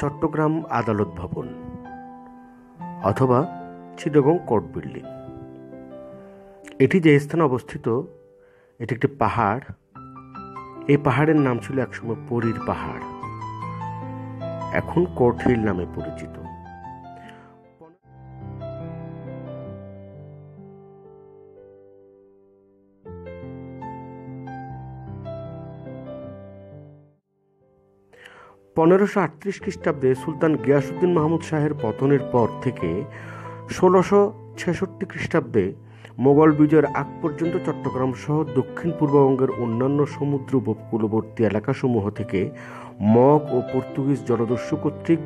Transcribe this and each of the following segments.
চট্টগ্রাম আদালত ভবন অথবা চিটগং কোর্ট বিল্ডিং। এটি যে স্থানে অবস্থিত, এটি একটি পাহাড়। এই পাহাড়ের নাম ছিল একসময় পরীর পাহাড়। এখন কোর্ট হিল নামে পরিচিত। পনেরোশো আটত্রিশ খ্রিস্টাব্দে সুলতান গিয়াসুদ্দিন মাহমুদ শাহের পতনের পর থেকে ষোলোশো ছেষট্টি খ্রিস্টাব্দে মোগল বিজয়ের আগ পর্যন্ত চট্টগ্রাম সহ দক্ষিণ পূর্ববঙ্গের অন্যান্য সমুদ্র উপকূলবর্তী এলাকাসমূহ থেকে মগ ও পর্তুগিজ জলদস্যু কর্তৃক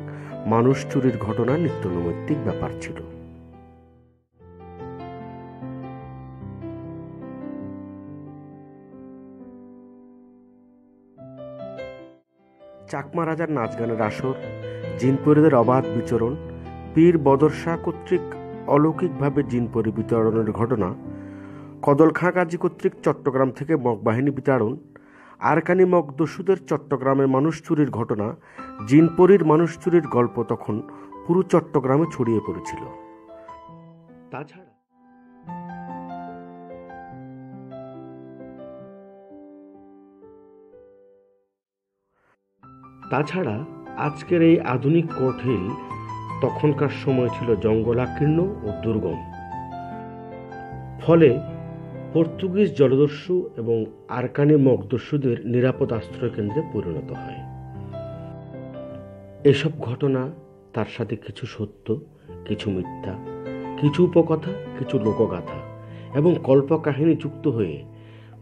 মানুষ চুরির ঘটনা নিত্যনৈমিত্তিক ব্যাপার ছিল। চাকমা রাজার নাচ গানের আসর, জিনপরিদের অবাধ বিচরণ, পীর বদর শাহ কর্তৃক অলৌকিকভাবে জিনপরি বিতরণের ঘটনা কদল খাঁ কাজী কর্তৃক চট্টগ্রাম থেকে মগবাহিনী বিতাড়ন, আরকানি মগদস্যুদের চট্টগ্রামের মানুষ চুরির ঘটনা, জিনপরির মানুষ চুরির গল্প তখন পুরো চট্টগ্রামে ছড়িয়ে পড়েছিল। তাছাড়া তাছাড়া আজকের এই আধুনিক কঠিল তখনকার সময় ছিল জঙ্গলাকীর্ণ ও দুর্গম। ফলে পর্তুগিজ জলদস্যু এবং আরকানি মগদস্যুদের নিরাপদ আশ্রয় কেন্দ্রে পরিণত হয়। এসব ঘটনা, তার সাথে কিছু সত্য, কিছু মিথ্যা, কিছু উপকথা, কিছু লোকগাথা এবং কল্পকাহিনী যুক্ত হয়ে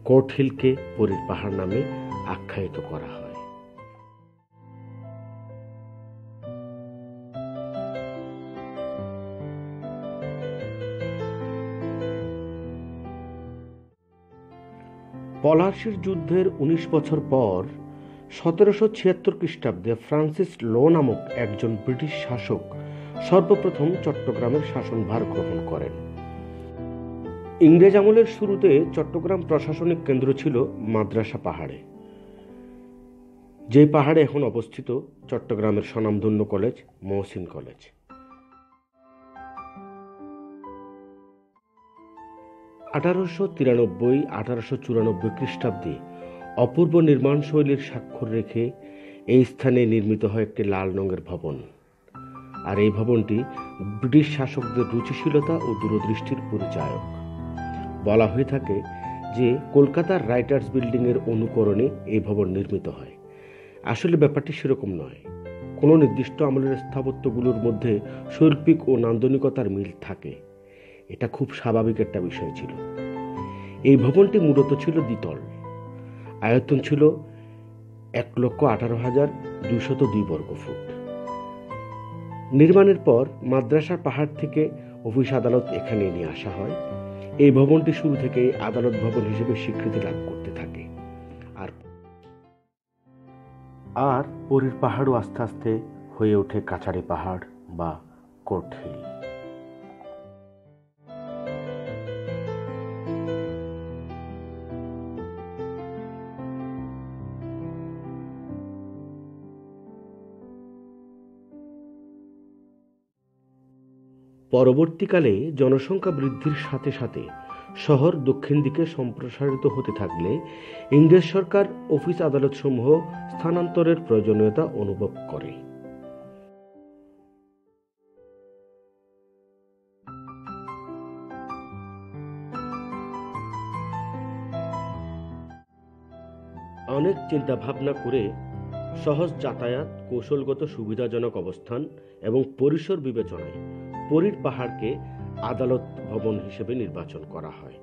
কোর্ট হিলকে পরীর পাহাড় নামে আখ্যায়িত করা হয়। পলাশির যুদ্ধের উনিশ বছর পর সতেরোশো ছিয়াত্তর খ্রিস্টাব্দে ফ্রান্সিস লো নামক একজন ব্রিটিশ শাসক সর্বপ্রথম চট্টগ্রামের শাসনভার গ্রহণ করেন। ইংরেজ আমলের শুরুতে চট্টগ্রাম প্রশাসনিক কেন্দ্র ছিল মাদ্রাসা পাহাড়ে। যে পাহাড়ে এখন অবস্থিত চট্টগ্রামের স্বনামধন্য কলেজ, মহসিন কলেজ। আঠারোশো তিরানব্বই, আঠারোশো চুরানব্বই খ্রিস্টাব্দে অপূর্ব নির্মাণ শৈলীর স্বাক্ষর রেখে এই স্থানে নির্মিত হয় একটি লাল রঙের ভবন। আর এই ভবনটি ব্রিটিশ শাসকদের রুচিশীলতা ও দূরদৃষ্টির পরিচায়ক। বলা হয়ে থাকে যে কলকাতার রাইটার্স বিল্ডিংয়ের অনুকরণে এই ভবন নির্মিত হয়। আসলে ব্যাপারটি সেরকম নয়। কোনো নির্দিষ্ট আমলের স্থাপত্যগুলোর মধ্যে শৈল্পিক ও নান্দনিকতার মিল থাকে। এটা খুব স্বাভাবিক একটা বিষয় ছিল। এই ভবনটি মূলত ছিল দ্বিতল। আয়তন ছিল এক লক্ষ আঠারো হাজার দুইশত দুই বর্গ ফুট। নির্মাণের পর মাদ্রাসার পাহাড় থেকে অফিস আদালত এখানে নিয়ে আসা হয়। এই ভবনটি শুরু থেকেই আদালত ভবন হিসেবে স্বীকৃতি লাভ করতে থাকে। আর আর পরীর পাহাড়ও আস্তে আস্তে হয়ে ওঠে কাছাড়ি পাহাড় বা কোর্ট হিল। পরবর্তীকালে জনসংখ্যা বৃদ্ধির সাথে সাথে শহর দক্ষিণ দিকে সম্প্রসারিত হতে থাকলে ইংরেজ সরকার অফিস আদালতসমূহ স্থানান্তরের প্রয়োজনীয়তা অনুভব করে। অনেক চিন্তা ভাবনা করে সহজ যাতায়াত, কৌশলগত সুবিধাজনক অবস্থান এবং পরিসর বিবেচনায় পরীর পাহাড়কে আদালত ভবন হিসেবে নির্বাচন করা হয়।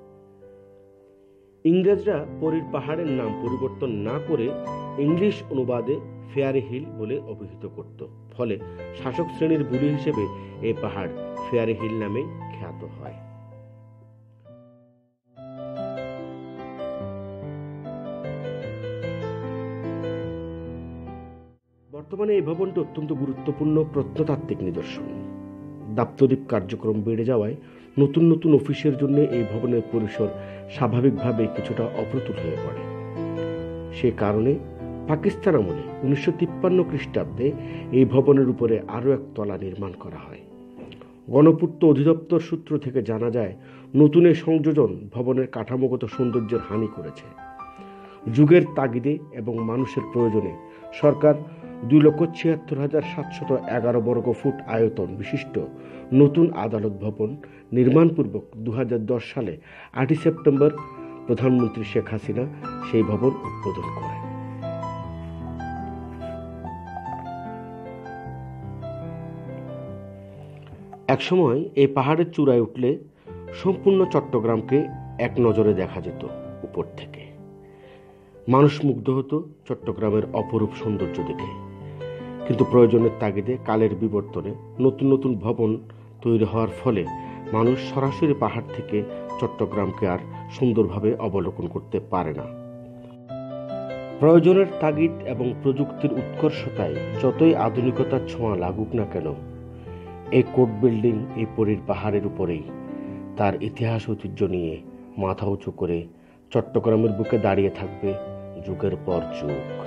ইংরেজরা পরীর পাহাড়ের নাম পরিবর্তন না করে ইংলিশ অনুবাদে ফেয়ারি হিল বলে অভিহিত করত। ফলে শাসক শ্রেণির বুলি হিসেবে এই পাহাড় ফেয়ারি হিল নামে খ্যাত হয়। বর্তমানে এই ভবনটি অত্যন্ত গুরুত্বপূর্ণ প্রত্নতাত্ত্বিক নিদর্শন। দাপ্তরিক কার্যক্রম বেড়ে যাওয়ায় নতুন নতুন অফিসের জন্য এই ভবনের পরিসর স্বাভাবিকভাবে কিছুটা অপ্রতুল হয়ে পড়ে। সে কারণে পাকিস্তান আমলে উনিশশো তিপ্পান্ন খ্রিস্টাব্দে এই ভবনের উপরে আরও এক তলা নির্মাণ করা হয়। গণপূর্ত অধিদপ্তর সূত্র থেকে জানা যায়, নতুন এই সংযোজন ভবনের কাঠামোগত সৌন্দর্যের হানি করেছে। যুগের তাগিদে এবং মানুষের প্রয়োজনে সরকার দুই লক্ষ ছিয়াত্তর হাজার সাতশত এগারো বর্গ ফুট আয়তন বিশিষ্ট নতুন আদালত ভবন নির্মাণপূর্বক দু হাজার দশ সালে আটই সেপ্টেম্বর প্রধানমন্ত্রী শেখ হাসিনা সেই ভবন উদ্বোধন করেন। একসময় এই পাহাড়ের চূড়ায় উঠলে সম্পূর্ণ চট্টগ্রামকে এক নজরে দেখা যেত উপর থেকে। মানুষ মুগ্ধ হতো চট্টগ্রামের অপরূপ সৌন্দর্য দেখে। কিন্তু প্রয়োজনের তাগিদে কালের বিবর্তনে নতুন নতুন ভবন তৈরি হওয়ার ফলে মানুষ সরাসরি পাহাড় থেকে চট্টগ্রামকে আর সুন্দরভাবে অবলোকন করতে পারে না। প্রয়োজনের তাগিদ এবং প্রযুক্তির উৎকর্ষতায় যতই আধুনিকতার ছোঁয়া লাগুক না কেন, এই কোর্ট বিল্ডিং এই পরীর পাহাড়ের উপরেই তার ইতিহাস ঐতিহ্য নিয়ে মাথা উঁচু করে চট্টগ্রামের বুকে দাঁড়িয়ে থাকবে যুগের পর যুগ